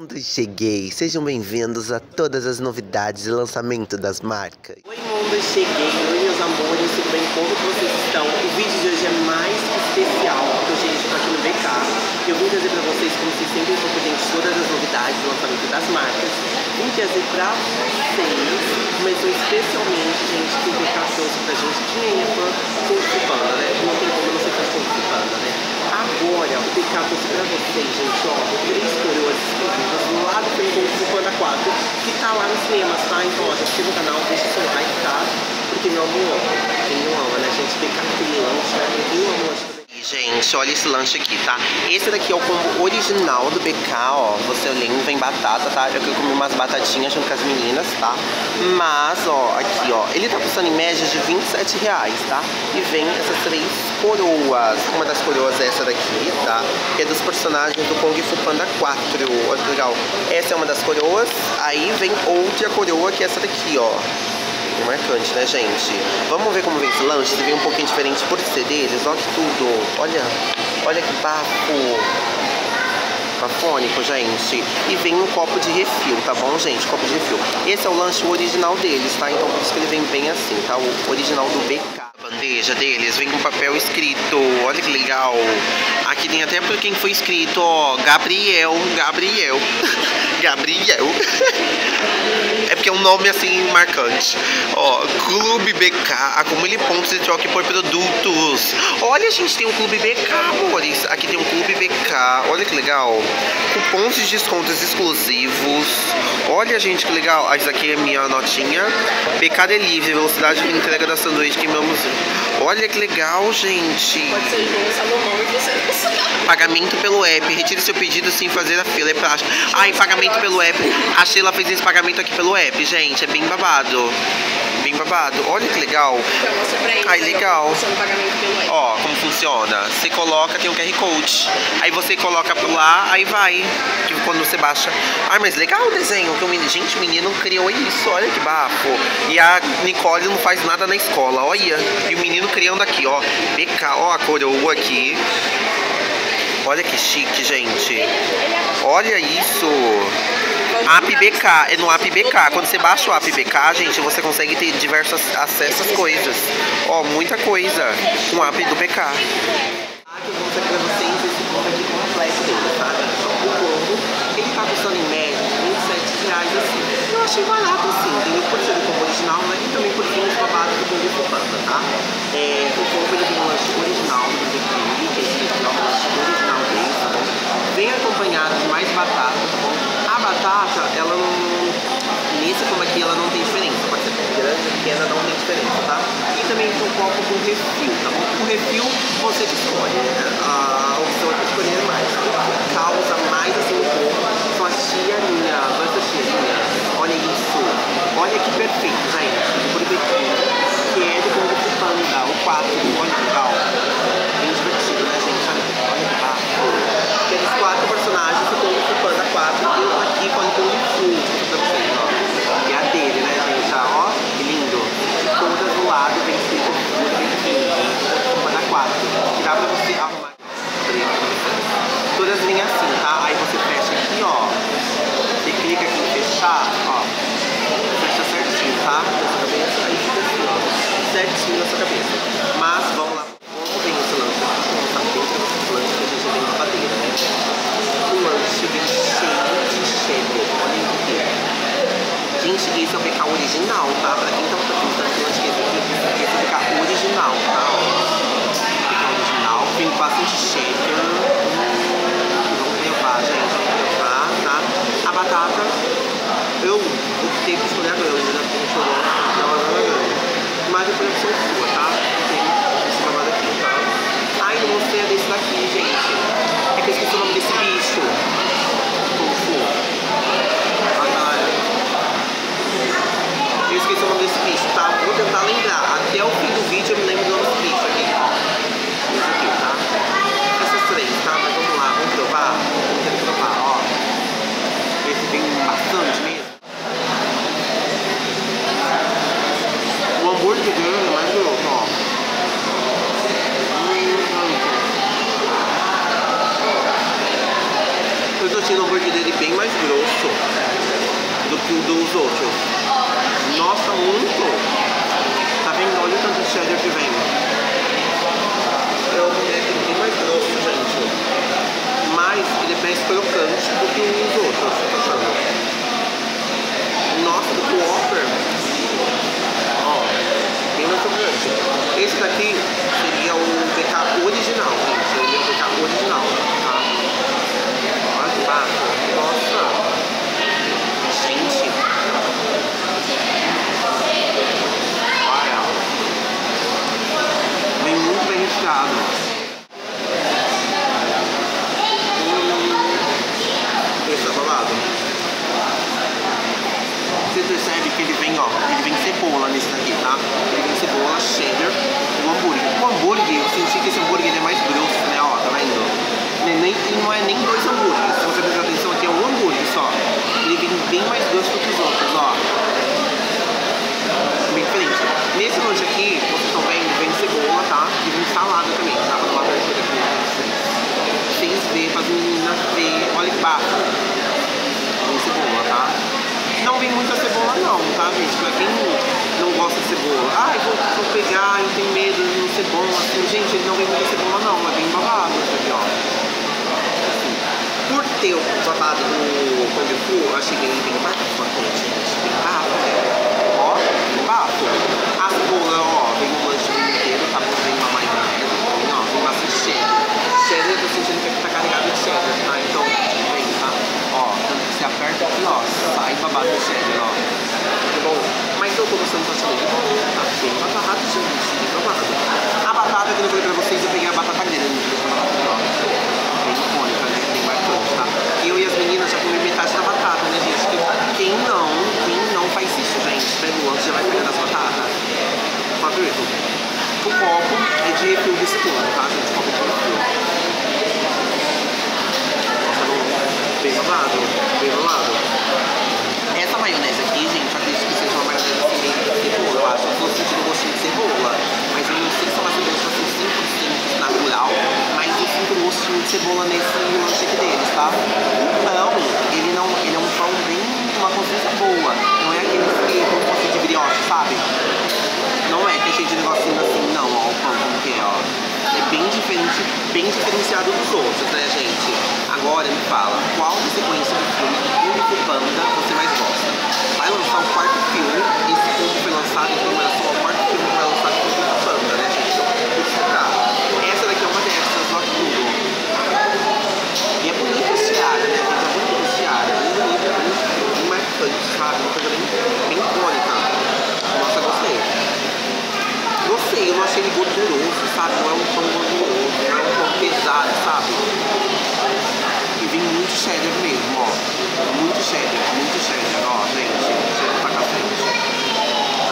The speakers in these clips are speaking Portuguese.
mundo, cheguei! Sejam bem-vindos a todas as novidades e lançamento das marcas. Oi mundo, cheguei! Oi meus amores, tudo bem? Como vocês estão? O vídeo de hoje é mais especial, porque hoje a gente tá aqui no BK. Eu vim trazer pra vocês, como vocês sempre estão de todas as novidades do lançamento das marcas. Vim trazer pra vocês, começou especialmente, gente, que o BK trouxe pra gente, que nem é fã Panda, né? Não tem como Panda, né? Agora, o BK trouxe pra vocês, gente, ó, três coroas exclusivas lá do Panda 4, que tá lá nos cinemas, tá? Então, ó, já no canal, deixa o seu like, tá? Porque, meu amor, quem não ama, né, gente? Lanche, né? Quem não ama. Gente, olha esse lanche aqui, tá? Esse daqui é o combo original do BK, ó. Você olhando, vem batata, tá? Eu comi umas batatinhas junto com as meninas, tá? Mas, ó, aqui, ó. Ele tá custando em média de 27 reais, tá? E vem essas três coroas. Uma das coroas é essa daqui, tá? Que é dos personagens do Kung Fu Panda 4. Olha que legal. Essa é uma das coroas. Aí vem outra coroa, que é essa daqui, ó marcante, né, gente? Vamos ver como vem esse lanche, se vem um pouquinho diferente por ser deles, olha tudo. Olha, olha que bafo. Bafônico, gente. E vem um copo de refil, tá bom, gente? Copo de refil. Esse é o lanche original deles, tá? Então por isso que ele vem bem assim, tá? O original do BK. A bandeja deles vem com papel escrito, olha que legal. Aqui tem até por quem foi escrito, ó, Gabriel, Gabriel, Gabriel. É porque é um nome assim marcante. Ó, Clube BK, acumule pontos e troque por produtos. Olha, gente, tem um Clube BK, amores. Aqui tem um Clube BK, olha que legal. Cupons de descontos exclusivos. Olha, gente, que legal. Ah, isso aqui é minha notinha. BK Delivery, velocidade de entrega da sanduíche que vamos. Olha que legal, gente. Pode ser João Salomão e você não sabe. Pagamento pelo app. Retire seu pedido sem fazer a fila. É prático. Ai, pagamento pelo app. A Sheila fez esse pagamento aqui pelo app, gente. É bem babado. Bem babado. Olha que legal. Ai, legal. Ó, como funciona? Você coloca, tem um QR Code. Aí você coloca por lá, aí vai. Que quando você baixa. Ai, mas legal o desenho. Que o menino, gente, o menino criou isso. Olha que bafo. E a Nicole não faz nada na escola. Olha. E o menino criando aqui, ó. BK, ó, a coroa aqui. Olha que chique, gente. Olha isso. App BK, é no app BK. Quando você baixa o app BK, gente, você consegue ter diversos acessos às coisas. Ó, muita coisa com o app do BK. Combo? O combo, ele custando em média 27 reais. Eu achei barato assim, entendeu? Por ser do combo original, né? E também por ser do Kung Fu Panda, tá? É, o combo ele vem no lanche original do que é esse o lanche original dele, tá? Vem acompanhado de mais batata, batata, ela não... Nesse combo aqui, ela não tem diferença. Pode ser grande, pequena, não tem diferença, tá? E também tem um copo com refil, tá bom? O refil, você escolhe, né? A opção é escolher mais. O que causa mais assim um pouco são as tiarinhas, essas tiarinhas. Olha isso. Olha que perfeito, gente. Por aqui, cabeça. fechado. Hum. É Você percebe que ele vem, ó, ele vem cebola nesse daqui, tá? Ele vem cebola, cheddar o hambúrguer. O hambúrguer, eu senti que esse hambúrguer é mais grosso, né? Ó, tá vendo? Ele nem, ele não é nem dois hambúrgueres. assim, gente, ele não vem muita cebola não, é bem babado isso aqui, ó. Assim, por ter o babado do pão de eu achei que ele tem bem, bem bafo aqui, gente. Né? Bem bafo, né? Ó, bem bafo. A cebola, ó, vem um lanche inteiro, tá bom? Vem uma mais maionese, ó, vem uma assim, cheddar. Cheddar, eu tô sentindo que tá carregado de cheddar, tá? Então, vem, tá? Ó, tanto que você aperta aqui, ó, sai babado de cheddar, ó. Tá bom. Mas eu tô gostando bastante, tá? Bem babado, gente. Bem babado. A batata que eu falei pra vocês, eu peguei a batata grande. Ó, bem icônica, né? Bem marcante, tá? Eu e as meninas já comi metade da batata, né, gente? Que Quem não, quem não faz isso, gente? Pega o lanche, já vai pegando as batatas. Favorito. O copo é de refil desse tudo, tá, gente? Copo de refil. Nossa, não- bem babado, bem babado. Essa maionese aqui, gente, eu acredito que seja uma maionese assim, meio de cebola, eu acho. Eu tô sentindo gostinho de cebola. Mas eu não sei se é uma cebola assim 100% natural, mas eu sinto um gostinho de cebola nesse aqui deles, tá? O pão, ele não, ele é um pão bem, uma consistência boa. Não é aquele que como se fosse de brioche, sabe? Não é que é cheio de negocinho assim, não, ó, o pão como que é, ó. É bem diferente, bem diferenciado dos outros, né, gente? Agora me fala, qual sequência do filme Kung Fu Panda você mais gosta? Vai lançar o quarto filme, esse filme foi lançado, então é só o quarto filme que vai lançar com o Kung Fu Panda, né, gente? Então, por isso que tá. Essa daqui é uma dessas, ó, tudo. E é bonita esse tiara, né, gente? É bonita esse tiara, bem bonita, bem, bem marcante, sabe? Uma coisa bem, bem icônica. Nossa, gostei. Gostei, eu não achei ele gorduroso, sabe? Não é um pão gorduroso, não é um pão pesado, sabe? E vem muito cheddar mesmo, ó. Muito cheddar, muito cheddar, ó, gente. Cheddar pra cacete.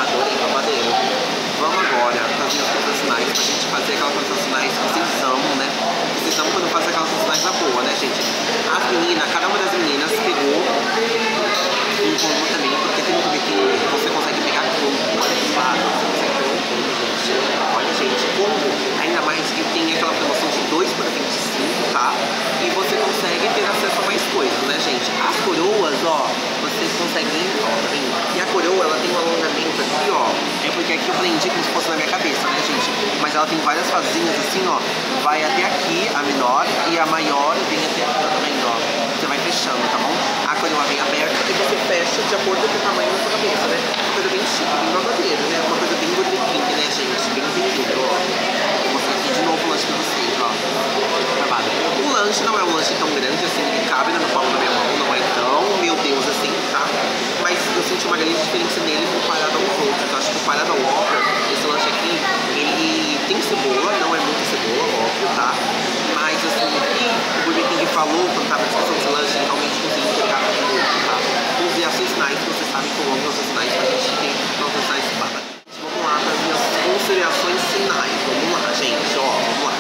Adorei, babadeiro. Vamos agora para as minhas coisas finais, pra gente fazer aquelas coisas finais que vocês amam, né? Vocês amam quando faz aquelas coisas finais na boa, né, gente? As meninas, cada uma das meninas pegou um combo também, porque tem um biquíni que você consegue pegar combo. Olha que lado, você consegue pegar um combo, gente. Olha, gente, combo. Ainda mais que tem aquela promoção de 2 por 25, tá? E você consegue ter acesso a mais coisas, né, gente? As coroas, ó, vocês conseguem, ó? E a coroa, ela tem um alongamento aqui, ó. É porque aqui eu prendi como se fosse na minha cabeça, né, gente? Mas ela tem várias fazinhas assim, ó. Vai até aqui, a menor, e a maior vem até aqui, tá vendo, ó? Você vai fechando, tá bom? A coroa vem aberta e você fecha de acordo com o tamanho da sua cabeça, né? Uma coisa bem chique, bem babadeira, né? Uma coisa bem Burger King, né, gente? Bem vendido, ó. Vou mostrar aqui de novo o lanche pra vocês, ó. Babado. O lanche não é um lanche tão grande assim, que cabe no palmo da minha mão, não é tão, meu Deus, assim, tá? Mas eu senti uma grande diferença nele comparado aos outros. Eu acho que comparado ao Whopper, esse lanche aqui, ele tem cebola, não é muita cebola, óbvio, tá? Mas assim, o que o Falou quando tava discussão desse lanche, realmente conseguiu entregar muito, tá? Vamos ver ações sinais, que vocês sabem que eu amo ações sinais, a gente tem nossas sinais. Vamos lá para as minhas considerações finais. Vamos lá, gente, ó, vamos lá.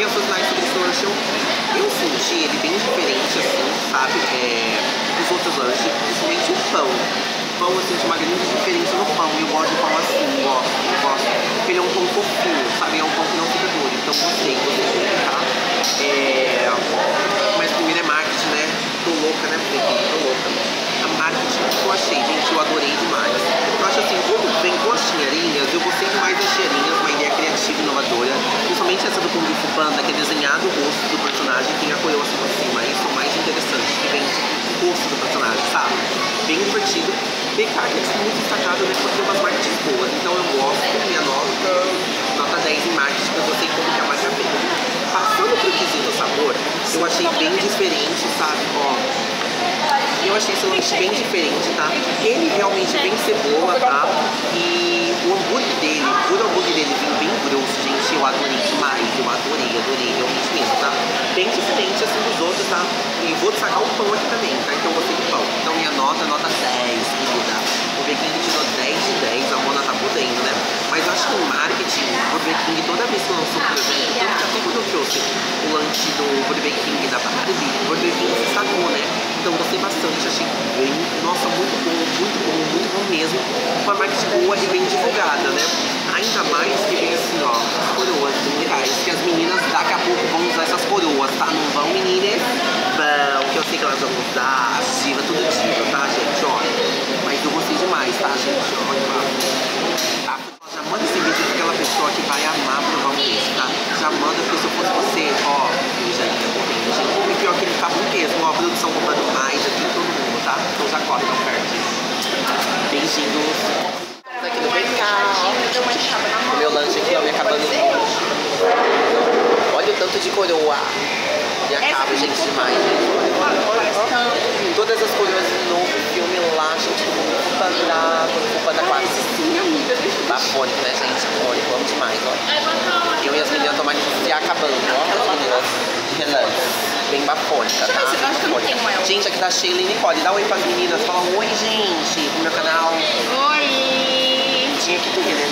Minhas finais sobre esse lanche, eu, eu senti ele bem diferente, assim, sabe? É, dos outros lanches, principalmente o pão. O pão, eu senti uma grande diferença no pão. Eu gosto de pão assim, ó. Eu gosto. Porque ele é um pão fofinho, sabe? É um pão que não fica duro. Então, gostei, gostei dele, tá? É, mas primeiro é marketing, né? Tô louca, né? Porque tô louca. A marketing que eu achei, gente, eu adorei demais. Eu acho assim, quando vem com as tiarinhas, eu gostei demais das tiarinhas, uma ideia criativa e inovadora. Principalmente essa do Kung Fu Panda, que é desenhado o rosto do personagem, tem a coroa assim por cima. Isso é o mais interessante, que vem o rosto do personagem, sabe? Bem que é muito destacado, né? Porque tem umas marketing boas. Então eu gosto, minha nota, nota 10 em marketing, eu sei como que a marca vem. Passando pro quesito sabor, eu achei bem diferente, sabe? Ó, eu achei esse lanche bem diferente, tá? Ele realmente vem cebola, tá? E o hambúrguer dele, o hambúrguer dele vem bem grosso, gente. Eu adorei demais, eu adorei, adorei realmente mesmo, tá? Bem diferente assim dos outros, tá? E vou destacar o pão aqui também, tá? Então eu gostei do pão. Então minha nota, nota 10, querida. O Burger King tirou 10 de 10, a Mona tá podendo, né? Mas eu acho que o marketing, o Burger King, toda vez que lançou um projeto, tanto que até quando eu trouxe o lanche do Burger King da Barbie, o Burger King se sacou, né? Então gostei bastante, achei bem, nossa, muito bom, muito bom, muito bom mesmo. Uma marketing boa e bem divulgada, né? Ainda mais que vem assim, ó, as coroas legais, que as meninas daqui a pouco vão usar essas coroas, tá? Não vão, meninas? Vão, que eu sei que elas vão usar, as divas, tudo diva, tá, gente? Ó, mas eu gostei demais, tá, gente? Olha lá. gente. Culpa da. Culpa da classe. Bafônico, tá né, gente? Bafônico, vamos demais, ó. Eu e as meninas tomando se acabando, ó. As meninas. Relax. Bem bafônica, tá? Gente, aqui da Sheila e Nicole. Dá um oi pras meninas. Fala oi, gente, pro meu canal. Oi! Tinha que ter, né?